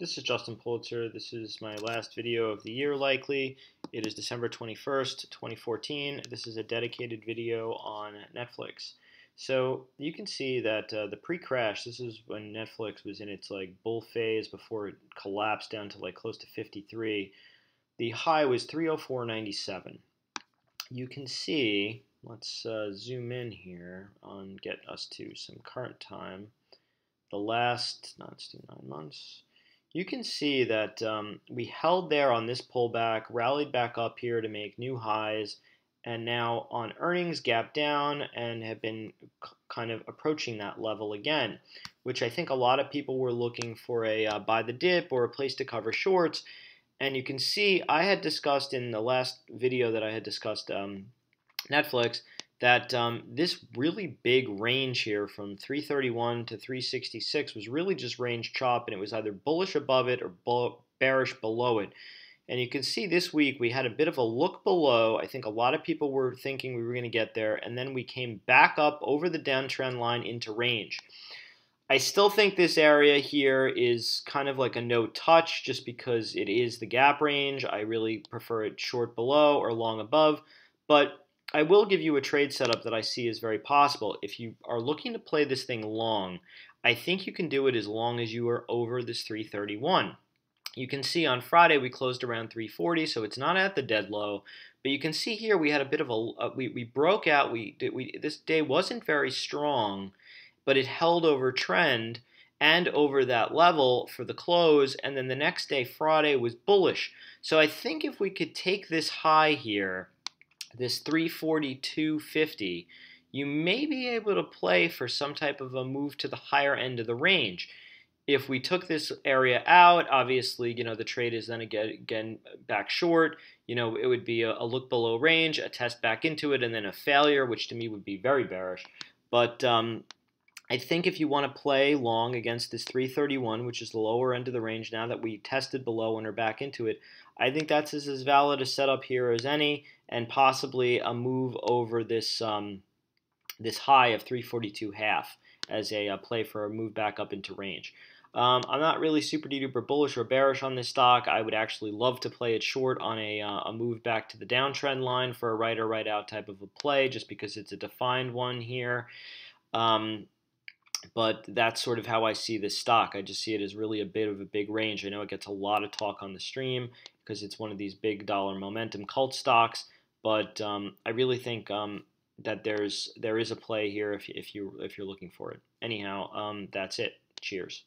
This is Justin Pulitzer. This is my last video of the year, likely. It is December 21st, 2014. This is a dedicated video on Netflix. So you can see that uh, the pre-crash, this is when Netflix was in its like bull phase before it collapsed down to like close to 53. The high was 304.97. You can see, let's uh, zoom in here and get us to some current time. The last, not nine months you can see that um, we held there on this pullback, rallied back up here to make new highs, and now on earnings gap down and have been kind of approaching that level again, which I think a lot of people were looking for a uh, buy the dip or a place to cover shorts. And you can see I had discussed in the last video that I had discussed um, Netflix that um, this really big range here from 331 to 366 was really just range chop, and it was either bullish above it or bearish below it. And you can see this week we had a bit of a look below. I think a lot of people were thinking we were going to get there, and then we came back up over the downtrend line into range. I still think this area here is kind of like a no touch just because it is the gap range. I really prefer it short below or long above. But I will give you a trade setup that I see is very possible. If you are looking to play this thing long, I think you can do it as long as you are over this 331. You can see on Friday we closed around 340, so it's not at the dead low. But you can see here we had a bit of a uh, we, we broke out. We we this day wasn't very strong, but it held over trend and over that level for the close. And then the next day, Friday, was bullish. So I think if we could take this high here this 342.50, you may be able to play for some type of a move to the higher end of the range. If we took this area out, obviously, you know, the trade is then again, again back short. You know, it would be a, a look below range, a test back into it, and then a failure, which to me would be very bearish. But um, I think if you want to play long against this 331, which is the lower end of the range now that we tested below and are back into it, I think that's as valid a setup here as any, and possibly a move over this um, this high of 342 half as a, a, play for a move back up into range. Um, I'm not really super duper bullish or bearish on this stock. I would actually love to play it short on a, uh, a move back to the downtrend line for a right or right out type of a play, just because it's a defined one here. Um, but that's sort of how I see this stock. I just see it as really a bit of a big range. I know it gets a lot of talk on the stream because it's one of these big dollar momentum cult stocks, but um, I really think um, that there's there is a play here if if you if you're looking for it. Anyhow, um, that's it. Cheers.